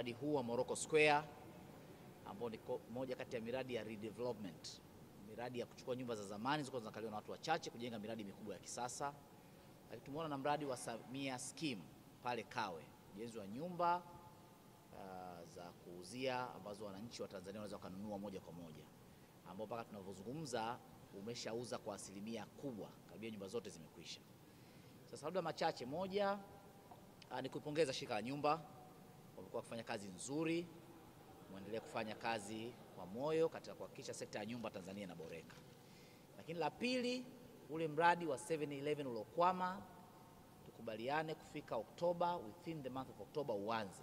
mradi huu wa Morocco Square ambao ni moja kati ya miradi ya redevelopment, miradi ya kuchukua nyumba za zamani zilizokuwa zinakaliwa na watu wachache kujenga miradi mikubwa ya kisasa. Lakini tumeona na mradi wa Samia Scheme pale Kawe, ujenzi wa nyumba uh, za kuuzia ambazo wananchi wa Tanzania wanaweza wakanunua moja kwa moja, ambao mpaka tunavyozungumza umeshauza kwa asilimia kubwa, karibia nyumba zote zimekwisha. Sasa labda machache, moja uh, ni kupongeza shirika la nyumba, wamekuwa wakifanya kazi nzuri, mwendelee kufanya kazi kwa moyo katika kuhakikisha sekta ya nyumba Tanzania inaboreka. Lakini la pili, ule mradi wa 711 uliokwama, tukubaliane kufika Oktoba, within the month of October uanze,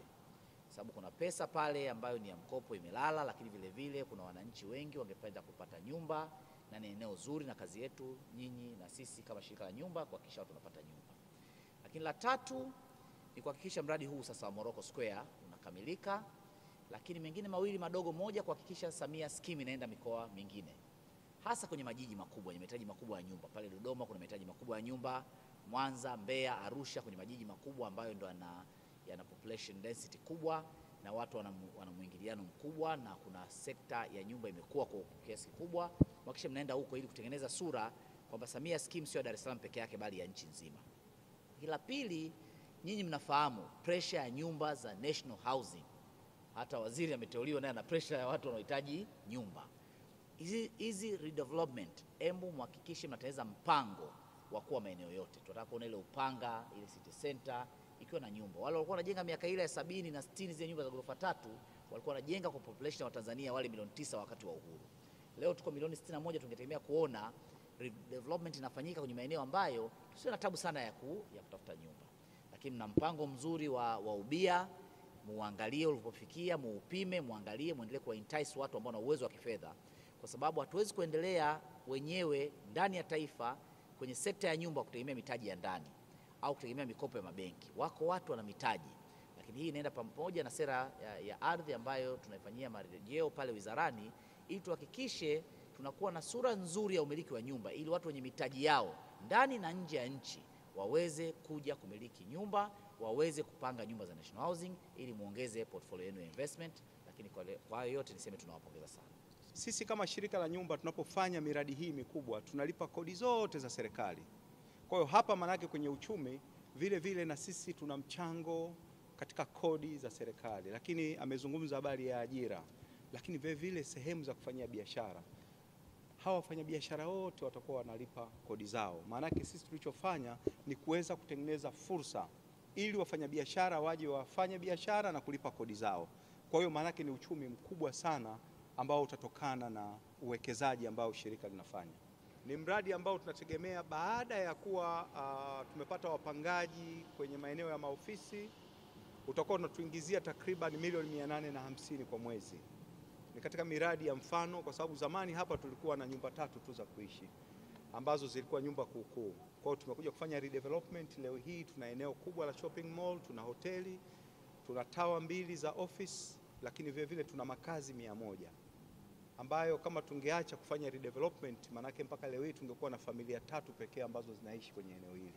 sababu kuna pesa pale ambayo ni ya mkopo imelala, lakini vile vile kuna wananchi wengi wangependa kupata nyumba na ni eneo zuri, na kazi yetu nyinyi na sisi kama shirika la nyumba kuhakikisha watu wanapata nyumba. Lakini la tatu ni kuhakikisha mradi huu sasa wa Morocco Square unakamilika, lakini mengine mawili madogo, moja kuhakikisha Samia Scheme inaenda mikoa mingine, hasa kwenye majiji makubwa yenye mahitaji makubwa ya nyumba. Pale Dodoma kuna mahitaji makubwa ya nyumba, Mwanza, Mbeya, Arusha, kwenye majiji makubwa ambayo ndo yana, yana population density kubwa na watu wana, mwingiliano mkubwa na kuna sekta ya nyumba imekuwa kwa kiasi kikubwa. Hakikisha mnaenda huko ili kutengeneza sura kwamba Samia Scheme sio Dar es Salaam peke yake bali ya nchi nzima. La pili, nyinyi mnafahamu pressure ya nyumba za national housing. Hata waziri ameteuliwa naye na pressure ya watu wanaohitaji nyumba. Hizi hizi redevelopment, embu mhakikishe mnatengeneza mpango wa kuwa maeneo yote. Tunataka kuona ile Upanga, ile city center ikiwa na nyumba. Wale walikuwa wanajenga miaka ile ya sabini na sitini zile nyumba za ghorofa tatu walikuwa wanajenga kwa population ya Watanzania wale milioni tisa wakati wa uhuru. Leo tuko milioni 61, tungetegemea kuona redevelopment inafanyika kwenye maeneo ambayo tusio na tabu sana ya, ku, ya kutafuta nyumba, lakini mna mpango mzuri wa, wa ubia, muangalie ulipofikia, muupime, muangalie, muendelee kuwa entice watu ambao wana uwezo wa kifedha, kwa sababu hatuwezi kuendelea wenyewe ndani ya taifa kwenye sekta ya nyumba kutegemea mitaji ya ndani au kutegemea mikopo ya mabenki. Wako watu wana mitaji, lakini hii inaenda pamoja na sera ya, ya ardhi ambayo tunaifanyia marejeo pale wizarani, ili tuhakikishe tunakuwa na sura nzuri ya umiliki wa nyumba, ili watu wenye mitaji yao ndani na nje ya nchi waweze kuja kumiliki nyumba, waweze kupanga nyumba za national housing, ili muongeze portfolio yenu ya investment. Lakini kwa hayo yote niseme tunawapongeza sana. Sisi kama shirika la nyumba tunapofanya miradi hii mikubwa tunalipa kodi zote za serikali. Kwa hiyo hapa manake kwenye uchumi vile vile na sisi tuna mchango katika kodi za serikali, lakini amezungumza habari ya ajira, lakini vile vile sehemu za kufanyia biashara. Hawa wafanyabiashara wote watakuwa wanalipa kodi zao. Maanake sisi tulichofanya ni kuweza kutengeneza fursa ili wafanyabiashara waje wafanye biashara na kulipa kodi zao. Kwa hiyo maanake ni uchumi mkubwa sana ambao utatokana na uwekezaji ambao shirika linafanya. Ni mradi ambao tunategemea baada ya kuwa uh, tumepata wapangaji kwenye maeneo ya maofisi utakuwa unatuingizia takriban milioni mia nane na hamsini kwa mwezi. Ni katika miradi ya mfano, kwa sababu zamani hapa tulikuwa na nyumba tatu tu za kuishi ambazo zilikuwa nyumba kuukuu. Kwa hiyo tumekuja kufanya redevelopment. Leo hii tuna eneo kubwa la shopping mall, tuna hoteli, tuna tawa mbili za office, lakini vile vile tuna makazi mia moja ambayo kama tungeacha kufanya redevelopment, manake mpaka leo hii tungekuwa na familia tatu pekee ambazo zinaishi kwenye eneo hili.